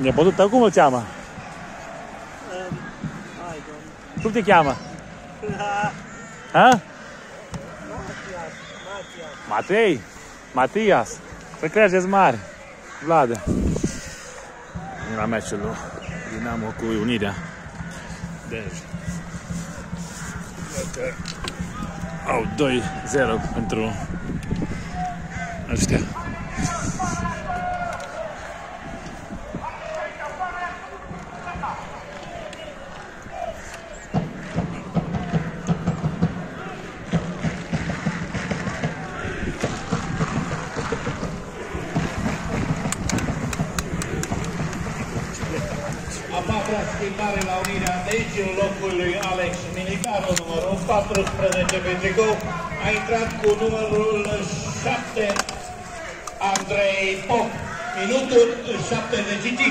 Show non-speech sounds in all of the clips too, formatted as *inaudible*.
Nepotul tău cum îl cheamă? Um, hai, domn. Cum te cheamă? La Ha? Matias, Matias. Matei? Matias. Să creșteți mari. Vlad. La meciul lui Dinamo cu Unirea. Deci. Uite. Au 2-0 pentru ăștia. Patra schimbare la Unirea Deci, în locul lui Alex Militaru, numărul 14 pe tricou, a intrat cu numărul 7, Andrei Pop. Minutul 75.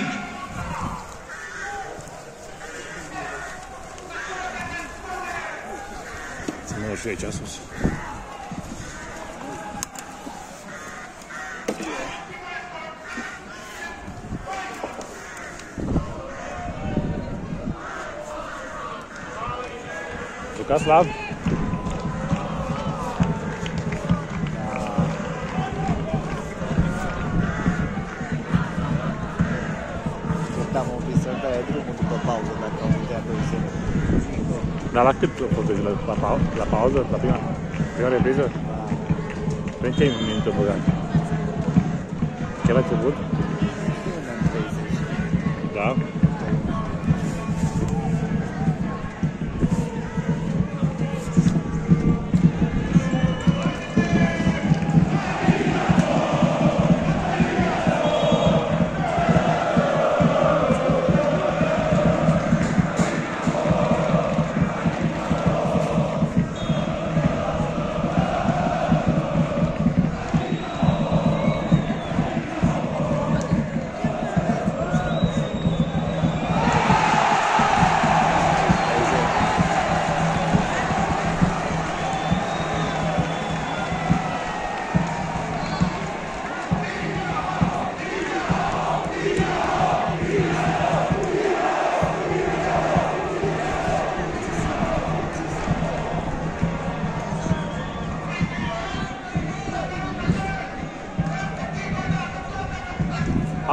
Să mă și aici sus. Juca slab? Așteptam un pic să dea drumul după pauză, dacă au putea 2 Dar la cât a fost la, la, pau- la pauză? La prima, prima repriză? Prin ce minute a băgat? Chiar la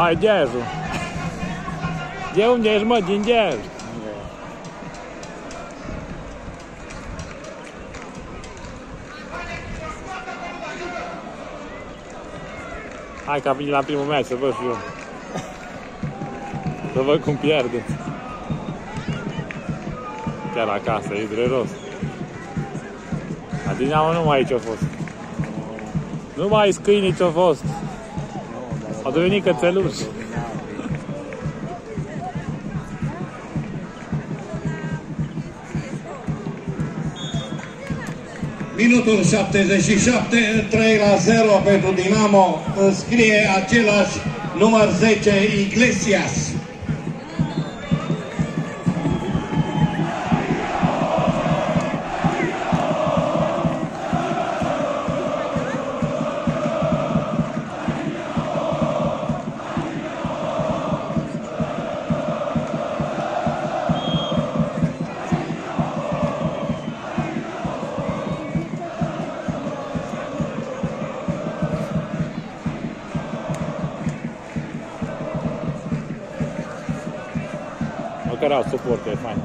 Hai, Gezu! De unde ești, mă? Din Gez! Hai că a venit la primul meci, să văd și eu. Să văd cum pierde. Chiar acasă, e dureros. La Dinamo nu mai aici a fost. Nu mai scâinii ce-a fost. Au devenit cățeluși. Minutul 77, 3 la 0 pentru Dinamo, înscrie același număr 10, Iglesias. Măcar au suporte, e fain.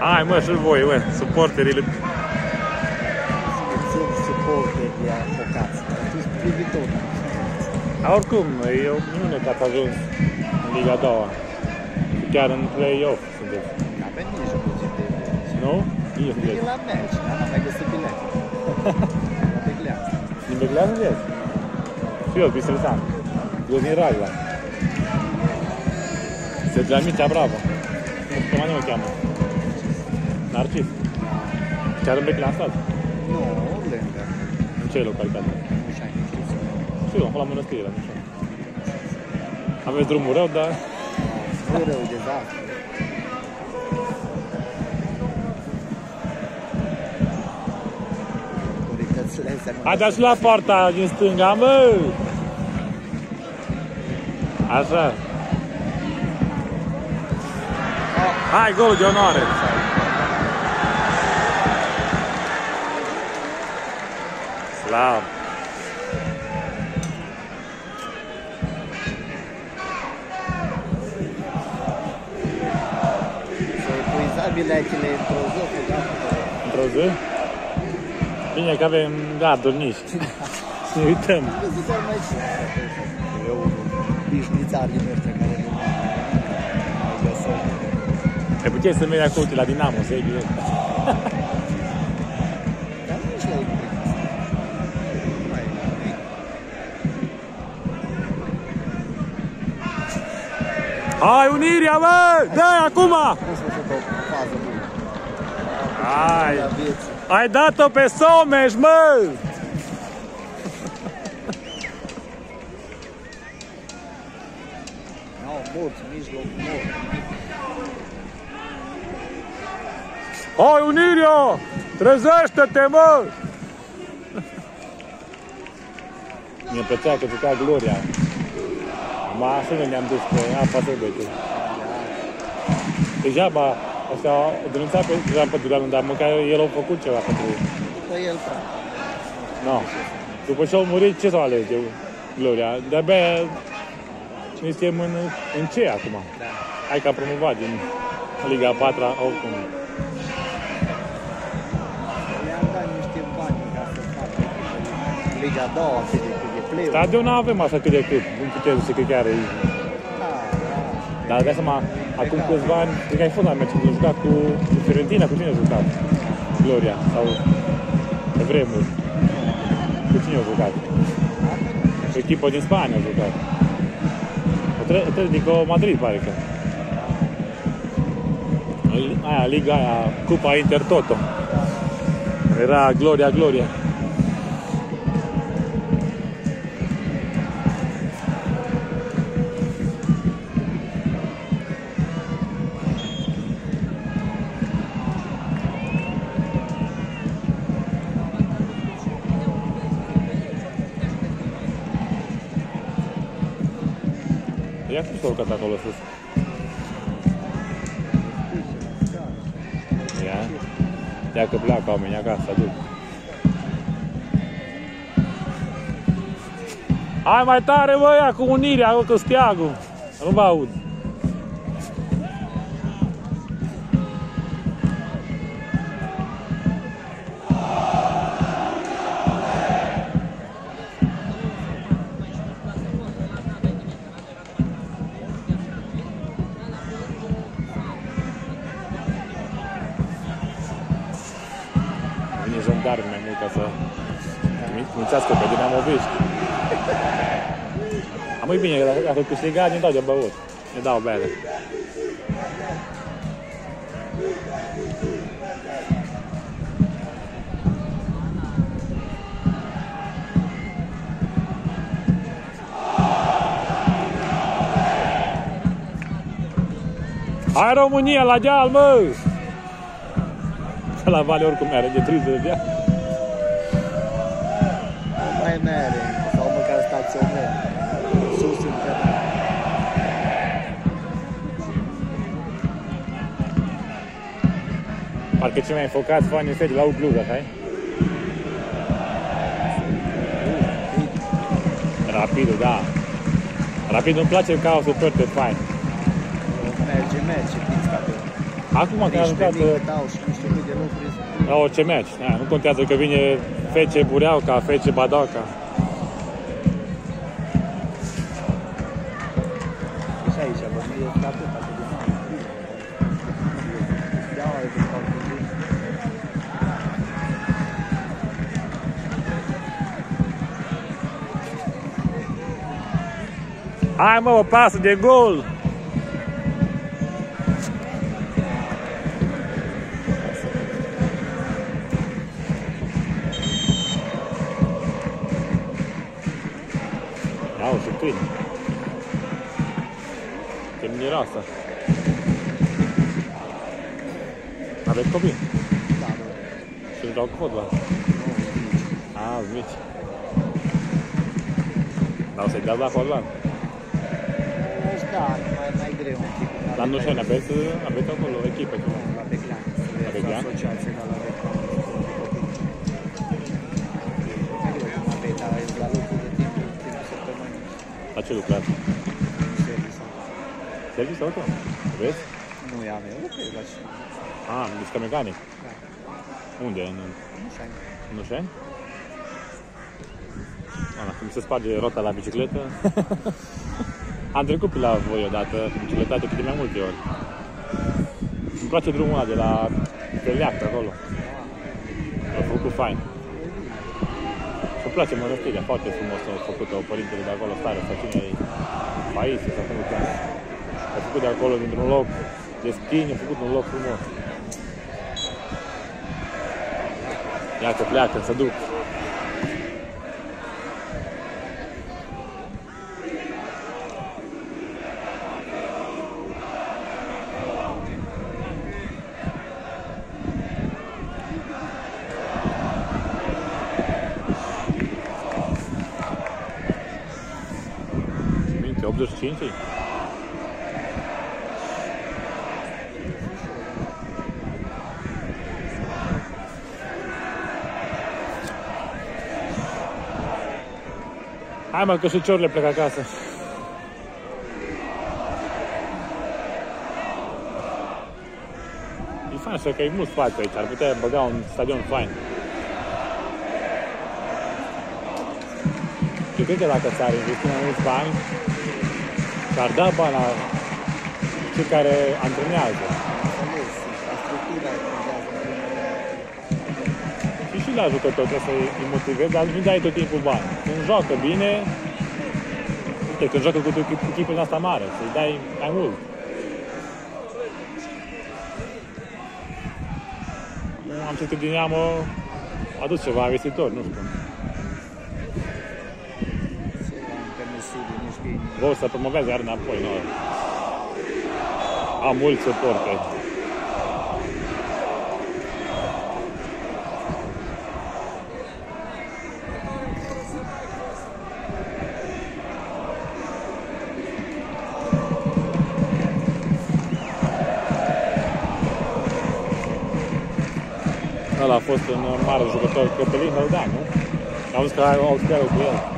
Hai mă și voi, mă, suporterile oricum, e o minune că ați ajuns în Liga a doua. Chiar în play-off sunteți. N-avem nici un buget de bilete. Nu? Nici nu Vine sunteți. la meci, dar n-am mai găsit bilete. La *laughs* Begleață. Din Beglează sunteți? Și eu, Bistrițan. Eu din Ragla. Se de la Mircea Bravo. Nu știu cum o cheamă. Narcis. Chiar în Beclean stat. Nu, lângă. În ce ce localitate? Știu. La mănăstire. Aveți drumul rău, dar... Nu rău, dezastru. Nu Haideți la poarta din stânga, mă! Așa. Hai, gol de onoare! Slav! Biletele într-o zi, cu gata. Într-o zi? Bine că avem garduri nici. Să *laughs* ne uităm. Ziceam mai și Eu unul bișnițar din ăștia care nu mai găsesc. Te puteai să mergi acolo la Dinamo, să iei bilet. *laughs* Dar nici la ei nu Nu mai e nimic. Hai, Unirea, bă! dă acum! În sfârșit o fază bună. Hai! La vieții. Ai dat-o pe Someș, mă! Nu, mulți, mijloc, mulți. Hai, Unirea! Trezește-te, mă! Mi-e plăcea că juca Gloria. Ma așa nu ne-am dus pe apa sărbete. Degeaba, ăștia au denunțat pe Jean Pădureanu, dar măcar el a făcut ceva pentru ei. Că el prea. No. După ce au murit, ce s-au ales de Gloria? De-abia ne suntem în, în ce acum? Da. Hai că a promovat din Liga 4 oricum. Le-am dat niște bani ca să facă Liga 2, cât de cât de play Stadion nu avem așa cât de cât. Nu putem să că chiar e... Da, da. Dar dai seama, acum câțiva ani, cred că ai fost la meci, când a jucat cu, cu Fiorentina, cu cine a jucat? Gloria, sau pe vremuri. Cu cine a jucat? Cu echipa din Spania a jucat. Atletico Madrid, pare că. Aia, Liga aia, Cupa Intertoto. Era Gloria, Gloria. Ia cum s-a urcat acolo sus? Ia. Ia că pleacă oamenii acasă, duc. Hai mai tare, bă, ia cu unirea, bă, cu steagul. Nu mă aud. Vine jandarmi mai mult ca să mințească pe dinamoviști. Am e bine, dacă, dacă câștiga, ne dau de băut. Ne dau bere. Hai România, la deal, mă! Că la vale oricum are de 30 de ani. Nu mai mere, sau măcar staționar. Sus în canal. Parcă cei mai înfocați fani este de la Ucluz, așa e? Rapidul, da. Rapidul îmi place ca o super pe fain. Merge, merge, știți ca pe Acum că a nici pe jucat mică dau și nu știu cât de lucruri sunt. la orice meci, da, nu contează că vine Fece Bureauca, Fece Badoca. Hai mă, o pasă de gol! Au, și câini. Ce miroasă. Aveți copii? Da, da. Și îmi dau cu fotbal. A, mici. Dar o să-i dați la fotbal. Deci da, mai, mai greu un pic. Dar nu știu, aveți, aveți acolo echipă. Nu, la Beclean. La Beclean? Asociație, da, la Beclean. Mai greu cum aveți, dar la lucru de timp, timpul săptămânii. La ce lucrați? în service. Service auto? Aveți? Nu i-am eu, lucrez la și. Ah, ești ca mecanic. Da. Unde? În, Nu știu. nu știu? Ana, cum se sparge rota la bicicletă. *laughs* Am trecut pe la voi odată cu bicicletate câte mai multe ori. Îmi place drumul ăla de la Peleac, pe acolo. L-a făcut fain. Și îmi place mănăstirea, foarte frumos a făcut-o părintele de acolo, stare, sau cine e Paisie sau cum îl cheamă. A făcut de acolo, dintr-un loc de schini, a făcut un loc frumos. Iată, pleacă, să duc. 85 -i? Hai mă, că și ciorile plec acasă. E fain așa că e mult spațiu aici, ar putea băga un stadion fain. Și cred că dacă s-ar investi mai mulți bani, s-ar da bani la cei care antrenează. Înțeles, infrastructura contează în primul rând. Și și la jucător trebuie să-i motivezi, dar nu dai tot timpul bani. Când joacă bine, uite, când joacă cu echipele asta mare, să-i dai mai mult. Am citit că Dinamo a adus ceva investitori, nu știu. Ceva impermisibil, nu știu ei. Vor să promoveze iar înapoi, nu. Am mulți suporteri. Ăla a fost un mare jucător, Cătălin Hăldan, nu? Am văzut că au austriacul cu el.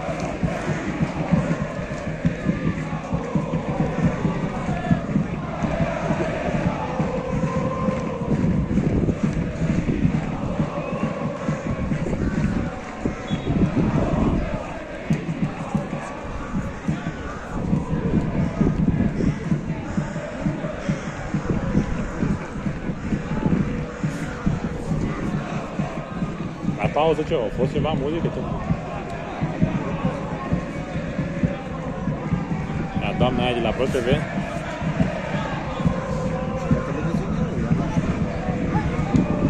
Pauză ce? A fost ceva muzică? Ce? Ia, doamna aia de la ProTV, La televiziune nu, ea nu știu.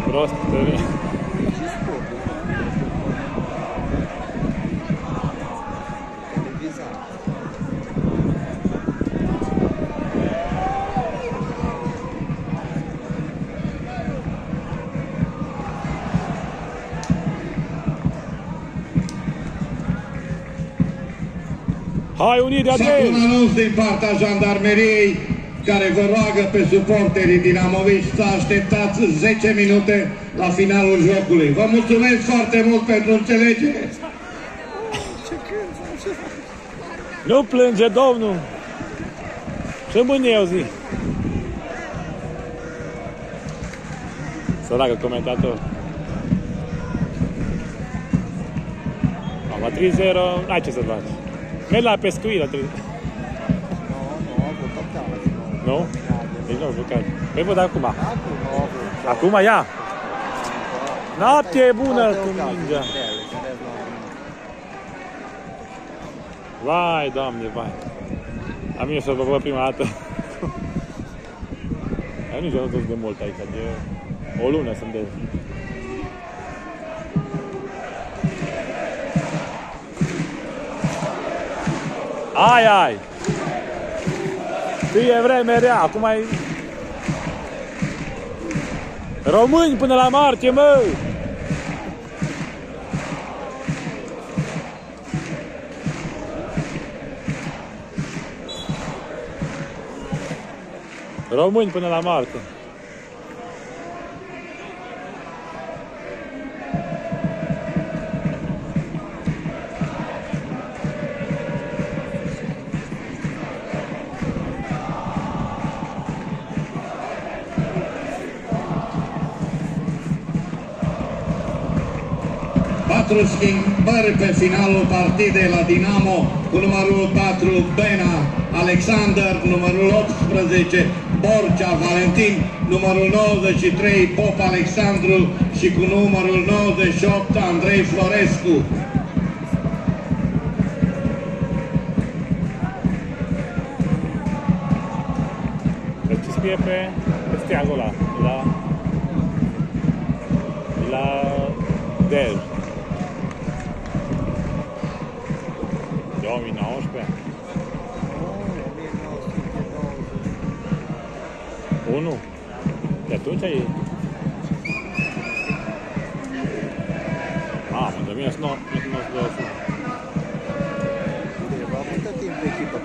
prost TV. Hai, Unirea S-a de un anunț din partea jandarmeriei care vă roagă pe suporterii Dinamovici să așteptați 10 minute la finalul jocului. Vă mulțumesc foarte mult pentru înțelegere. Ce cânt, ce Nu plânge, domnul! Ce mâine eu zi? Săracă comentator. Am la 3-0, n-ai ce să faci. Merg la pescuit la 3 Nu, nu a avut ocazii. Nu? Dominat. Deci nu au jucat. Păi văd acum. Acum nu a avut. Acum ia! Noapte bună Alte cu ocazii mingea! grele, să vezi la mine. Vai, doamne, vai. Am mine să vă văd prima dată. *laughs* Dar nici eu nu sunt de mult aici, de o lună sunt de... Ai, ai! Fie vreme rea, acum ai... Români până la martie, mă! Români până la martie. Patru schimbări pe finalul partidei la Dinamo cu numărul 4 Bena Alexander, numărul 18 Borcea Valentin, numărul 93 Pop Alexandru și cu numărul 98 Andrei Florescu. Deci ce scrie pe, pe steagul ăla, Domina Ospe. Uno. Ja tu će i... Ma da mi je sno, mislim da su dosu. Va molto tempo equipa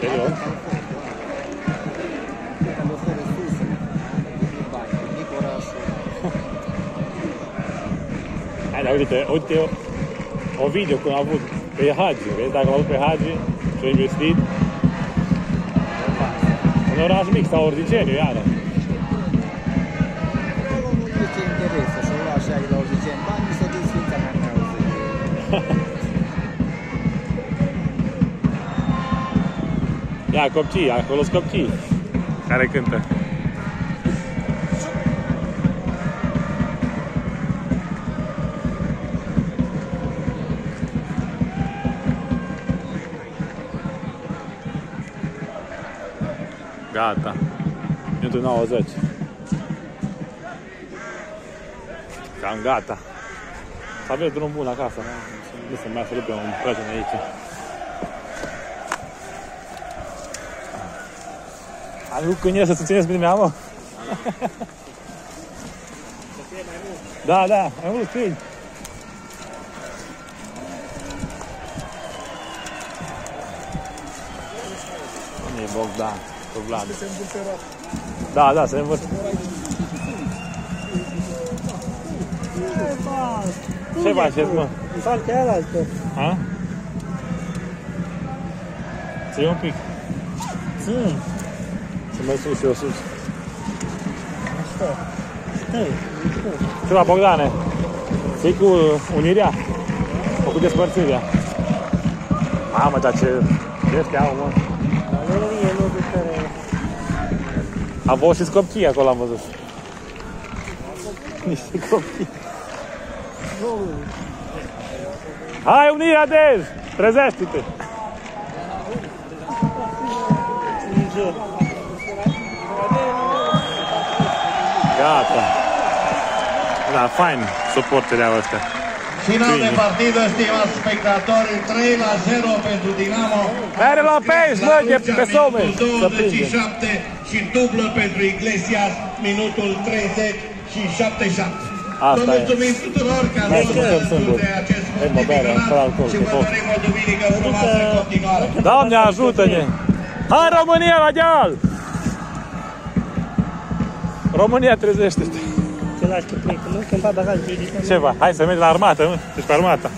Serio? Su, *laughs* Ajde, ovdje te, ovdje te, video cum a avut pe Hagi, vezi? Dacă a avut pe Hagi și a investit în oraș mic sau Ordigeniu, iară. Acolo nu ce interesă să o lași ai la o ziceni, banii să din sfința mea mea o zice. Ia, copcii, acolo sunt copcii care cântă. Gata. Minutul 90. Cam gata. Să aveți drum bun acasă. Nu să mai să rupe un prieten aici. Ai nu când e să țineți bine mea, mă? *laughs* Da, da, mai mult câini. Unde e Bogdan? Cu Vlad. Da, da, se învârt. Ce faceți, mă? În partea aia altă. Ha? Ții un pic. Sim, Să mai sus eu sus. așa. Stai, uite. Ce la Bogdane? Ții cu unirea? Sau cu despărțirea? Mamă, dar ce... Ce ăștia au, mă? A fost și copii acolo, am văzut. Niște copii. Nu, Hai, unirea, Dej! Trezește-te! nici Gata. Da, fain suportele ăștia. Final de Bine. partidă, stimați spectatori, 3 la 0 pentru Dinamo. Mere la pești, La merge Lucea, pe some, minutul să prinde. 27 și dublă pentru Iglesias, minutul 30 și 77. Asta Vă e. mulțumim tuturor că ați Hai fost să mâncăm alături sâmburi. de acest Hai, mă, bere, minunat fără alcool, și că vă pot. dorim o duminică frumoasă în continuare. Doamne, ajută-ne! Hai, România, la deal! România, trezește-te! ce lași pe plec. Nu, când va bagaj de edită. Ceva, hai să mergem la armată, mă? Ești pe armata.